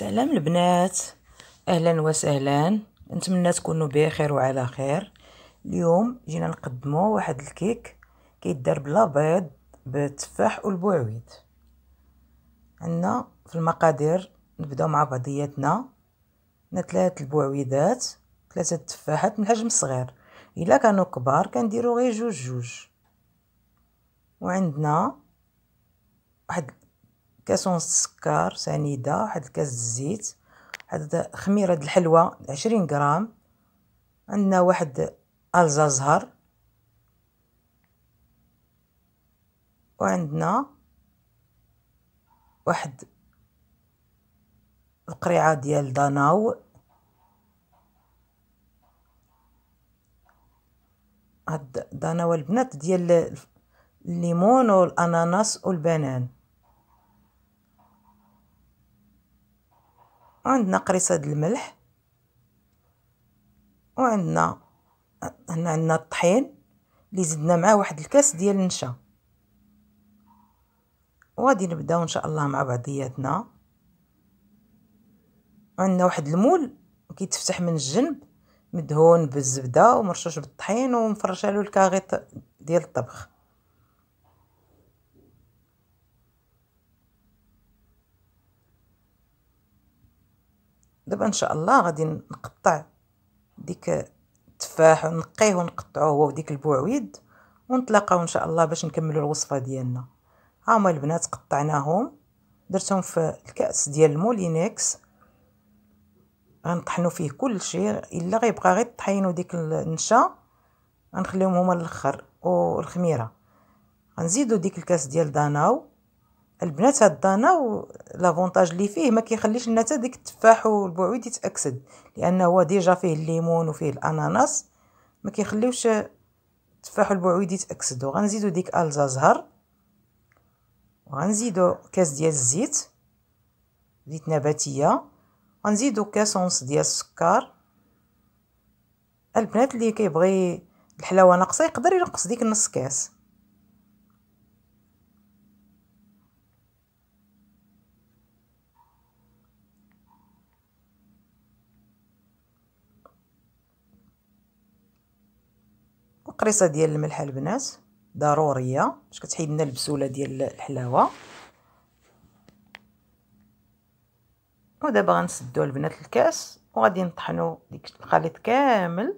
سلام البنات. أهلا وسهلا. نتمنى تكونوا بخير وعلى خير. اليوم جينا نقدموا واحد الكيك كيدار بلا بيض بالتفاح والبوعويد عندنا في المقادير نبداو مع بعضياتنا. عندنا ثلاث البوعويدات ثلاثة التفاحات من الحجم الصغير. إلا كانوا كبار كنديروا غير جوج جوج. وعندنا واحد كاس ونص السكر سنيدة واحد الكاس الزيت واحد خميرة د الحلوى عشرين غرام عندنا واحد ألزا زهر وعندنا واحد القريعة ديال داناو. هاد داناو البنات ديال الليمون والأناناس والبنان. وعندنا قريصة الملح وعندنا هنا عندنا الطحين اللي زدنا معاه واحد الكاس ديال النشا. وغادي نبداو إن شاء الله مع بعضياتنا. عندنا واحد المول كيتفتح من الجنب مدهون بالزبدة ومرشوش بالطحين ومفرشه له الكاغيط ديال الطبخ. دابا ان شاء الله غادي نقطع ديك التفاح ونقيه ونقطعوه هو وديك البوعويد ونتلاقاو إن شاء الله باش نكملوا الوصفة ديالنا. ها هما البنات قطعناهم درتهم في الكأس ديال المولينكس غنطحنوا فيه كل شيء إلا غيبقى غير الطحين وديك النشا غنخليهم هما الآخر والخميرة. غنزيدو ديك الكأس ديال داناو. البنات هاد الداناو l'avantage اللي فيه ما كيخليش حتى ديك التفاح والبوعويد يتأكسد لأنه هو ديجا فيه الليمون وفيه الأناناس ما كيخليوش التفاح والبوعويد يتاكسدوا غنزيدو ديك ألزا زهر وغنزيدو كاس ديال الزيت زيت نباتية غنزيدو كاس ونص ديال السكر. البنات اللي كيبغي الحلاوه ناقصه يقدر ينقص ديك نص كاس. قريصه ديال الملح البنات ضرورية. باش كتحيد لنا البسولة ديال الحلاوة. ودابا غنسدو البنات الكاس وغادي نطحنوا ديك الخليط كامل.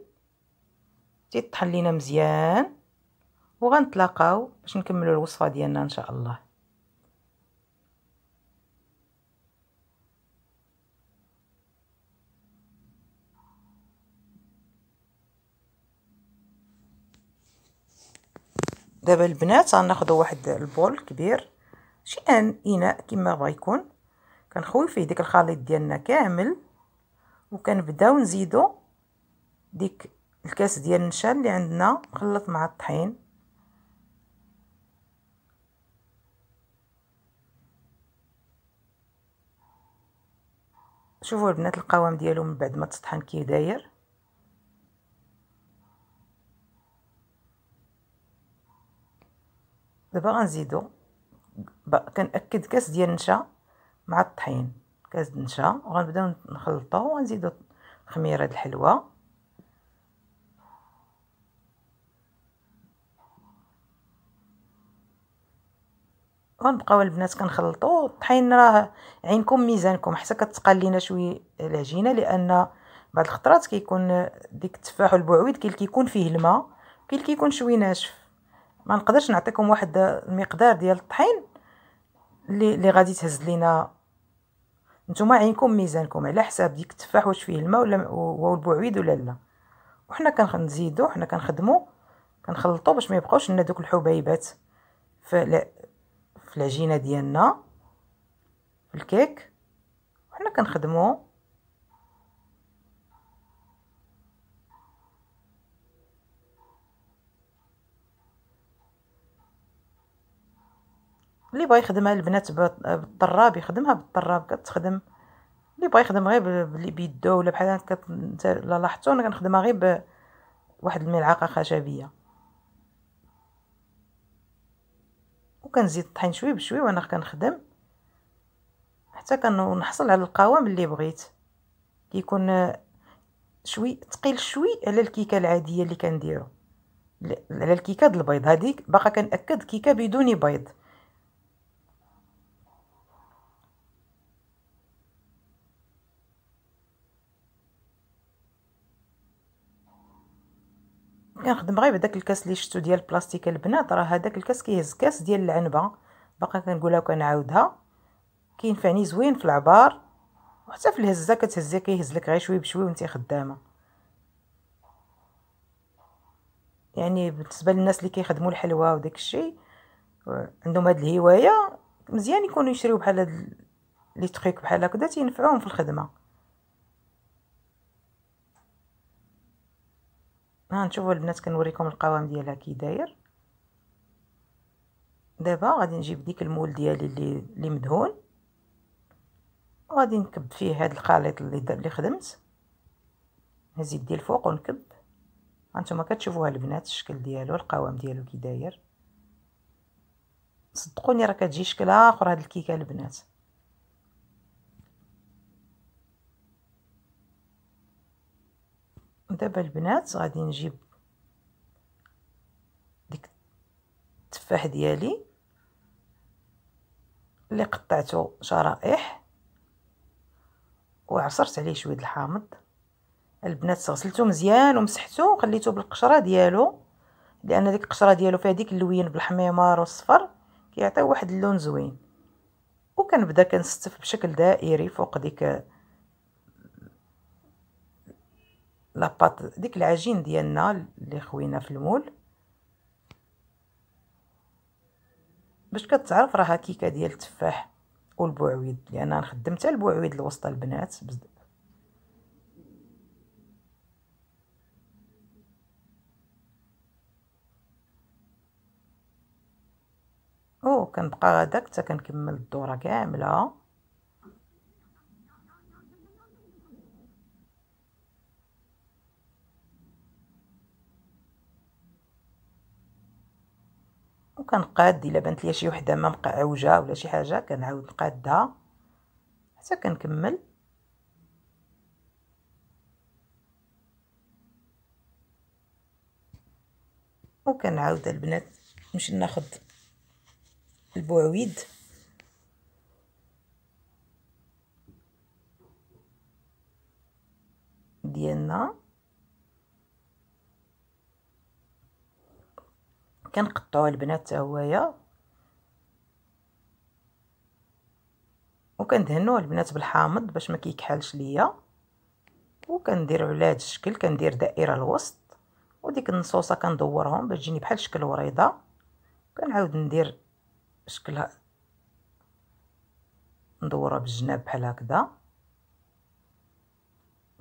تيطحن لينا مزيان. وغنتلاقاو باش نكملوا الوصفة ديالنا إن شاء الله. دابا البنات غناخذوا واحد البول كبير شي ان اناء كما بغا يكون كنخوي فيه ديك الخليط ديالنا كامل وكنبداو نزيدو ديك الكاس ديال النشا اللي عندنا مخلط مع الطحين. شوفوا البنات القوام ديالو من بعد ما تطحن كي داير. دابا غنزيدو كنأكد كاس ديال النشا مع الطحين. كاس النشا وغنبداو نخلطو وغنزيدو خميره الحلوى. غنبقاو البنات كنخلطو. الطحين راه عينكم ميزانكم حتى كتقال لينا شوية العجينة لأن بعض الخطرات كيكون ديك التفاح والبعويد كاين كيكون فيه الماء كاين كيكون شوية ناشف. ما نقدرش نعطيكم واحد المقدار ديال الطحين اللي اللي غادي تهز لينا. نتوما عينكم ميزانكم على حساب ديك التفاح واش فيه الماء ولا هو البعويد ولا لا. وحنا كنزيدو حنا كنخدمو كنخلطو باش ما يبقاوش لنا دوك الحبيبات في في العجينة ديالنا في الكيك. وحنا كنخدمو. اللي بغى يخدمها البنات بالطراب يخدمها بالطراب كتخدم. اللي بغى يخدم غير بيدو ولا بحال هكا لا لاحظتوا أنا كنخدمها غير بواحد الملعقة خشبية. وكنزيد الطحين شوي بشوي وأنا كنخدم. حتى كنحصل على القوام اللي بغيت. كيكون شوي ثقيل شوي على الكيكة العادية اللي كنديرو. على الكيكة د البيض. هذيك باقا كنأكد كيكة بدون بيض. كنخدم غير بداك الكاس اللي شفتو ديال البلاستيك البنات راه هذاك الكاس كيهز كاس ديال العنبة. باقا كنقولها وكنعاودها كينفعني زوين في العبار. وحتى في الهزة كتهزيه كيهز لك غير شوي بشوي وانت خدامة. يعني بالنسبة للناس اللي كيخدموا الحلوى وداك الشيء عندهم هاد الهواية مزيان يكونوا يشريو بحال هاد لي تريك بحال هكذا تينفعوهم في الخدمة. ها نشوفوا البنات كنوريكم القوام ديالها كي داير. دابا غادي نجيب ديك المول ديالي اللي اللي مدهون. وغادي نكب فيه هاد الخليط اللي اللي خدمت. نزيد ديال الفوق ونكب. هانتوما كتشوفوها البنات الشكل ديالو القوام ديالو كي داير. صدقوني راه كتجي شكل آخر هاد الكيكة البنات. دابا البنات غادي نجيب ديك التفاح ديالي اللي قطعته شرائح وعصرت عليه شوية الحامض. البنات غسلته مزيان ومسحته وخليته بالقشرة ديالو لأن ديك القشرة ديالو فيها ديك اللوين بالحميمار والصفر كيعطيو واحد اللون زوين. وكنبدا كنستف بشكل دائري فوق ديك la pâte ديك العجين ديالنا اللي خوينا في ال moule. باش كتعرف راها كيكه ديال التفاح والبوعويد لأن أنا خدمت البوعويد لوسط البنات أو كنبقى غداك حتى كنكمل الدورة كاملة. وكنقاد إلا بانت ليا شي وحدة ما مقعوجه ولا شي حاجة كنعاود نقادها حتى كنكمل. وكنعاود البنات نمشي ناخذ البوعويد ديالنا. كنقطعوا البنات حتى هويا. وكندهنوه البنات بالحامض باش ما كيكحلش ليا. وكندير على هذا الشكل كندير دائرة الوسط. وديك النصوصة كندورهم باش تجيني بحال شكل وريضة. كنعاود ندير شكلها ندورها بالجناب بحال هكذا.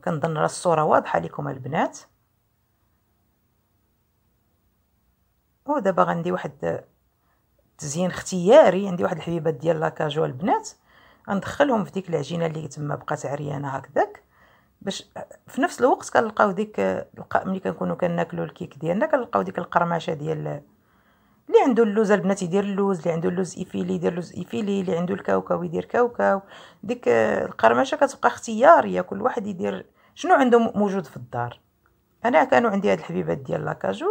كنظن راه الصورة واضحة لكم البنات. ودابا غندي واحد تزيين اختياري عندي واحد الحبيبات ديال la cajou البنات. غندخلهم في ديك العجينة اللي تما بقات عريانة هكذاك باش في نفس الوقت كنلقاو ديك ملي كنكونوا كناكلوا الكيك ديالنا كنلقاو ديك القرمشه ديال اللي عنده اللوز البنات يدير اللوز اللي عنده اللوز effilé يدير لوز effilé اللي عنده الكاوكاو يدير كاوكاو. ديك القرمشه كتبقى اختيارية كل واحد يدير شنو عنده موجود في الدار. أنا كانوا عندي هاد الحبيبات ديال لاكاجو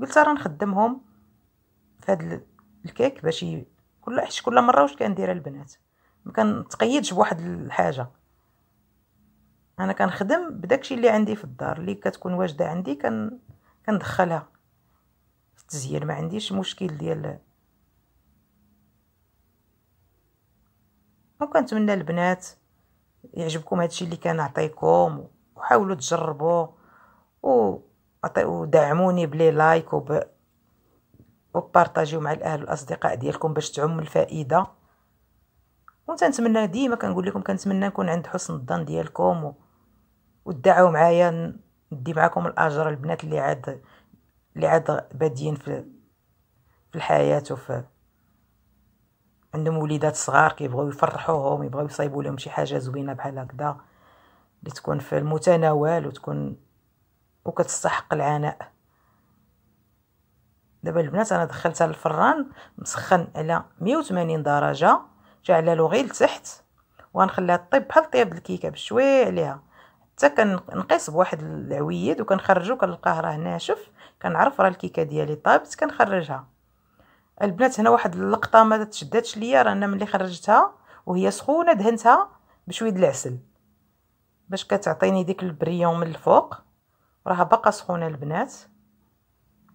قلت راه نخدمهم في هاد الكيك باش. كل حش كل مرة واش كندير البنات ما كنتقيدش بواحد الحاجة أنا كنخدم بداكشي اللي عندي في الدار اللي كتكون واجدة عندي كن كندخلها في التزيين ما عنديش مشكل ديال وكنتمنى البنات يعجبكم هادشي اللي كنعطيكم وحاولوا تجربوا و ودعموني بلي لايك وب وبارطاجيو مع الأهل والأصدقاء ديالكم باش تعم الفائدة. وتنتمنى ديما كنقول لكم كنتمنى نكون عند حسن الظن ديالكم و... ودعوا معايا ندي معكم الأجر البنات اللي عاد اللي عاد بادين في في الحياة وفي عندهم وليدات صغار كيبغيو يفرحوهم يبغيو يصايبوا لهم شي حاجة زوينة بحال هكذا. اللي تكون في المتناول وتكون وكتستحق العناء. دابا البنات أنا دخلتها للفران مسخن على 180 درجة جعلالو غير لتحت وغنخليها طيب بحال طياب الكيكة بشوي عليها. حتى كنقيس بواحد العويد وكنخرجو كنلقاه راه ناشف كنعرف راه الكيكة ديالي طابت كنخرجها. البنات هنا واحد اللقطة ما تشداتش ليا راه أنا ملي خرجتها وهي سخونة دهنتها بشوية العسل باش كتعطيني ديك البريون من الفوق. راها باقا سخونة البنات.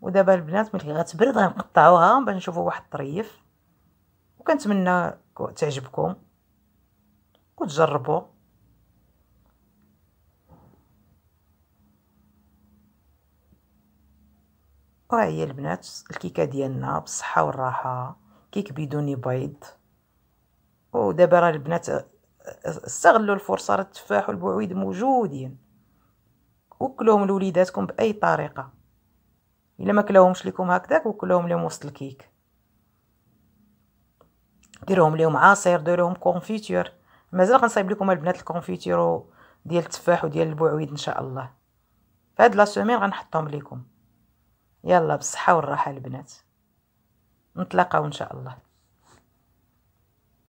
ودابا البنات ملي غتبرد غنقطعوها باش نشوفوا واحد الطريف. وكنتمنى تعجبكم. وتجربوا وها هي البنات الكيكة ديالنا بالصحة والراحة. كيك بدون بيض. ودابا راه البنات استغلوا الفرصة راه التفاح والبعويد موجودين. وكلوهم لوليداتكم بأي طريقة. إلا ما كلاوهمش لكم هكذاك وكلوهم لهم وسط الكيك. ديروهم لهم عصير ديروهم confiture مازال غنصايب لكم البنات ال confiture ديال التفاح وديال البعويد إن شاء الله. فهاد لا سومين غنحطهم لكم. يلا بالصحة والراحة البنات. نتلاقاو إن شاء الله.